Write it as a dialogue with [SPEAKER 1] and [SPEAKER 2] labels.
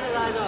[SPEAKER 1] 来了来了。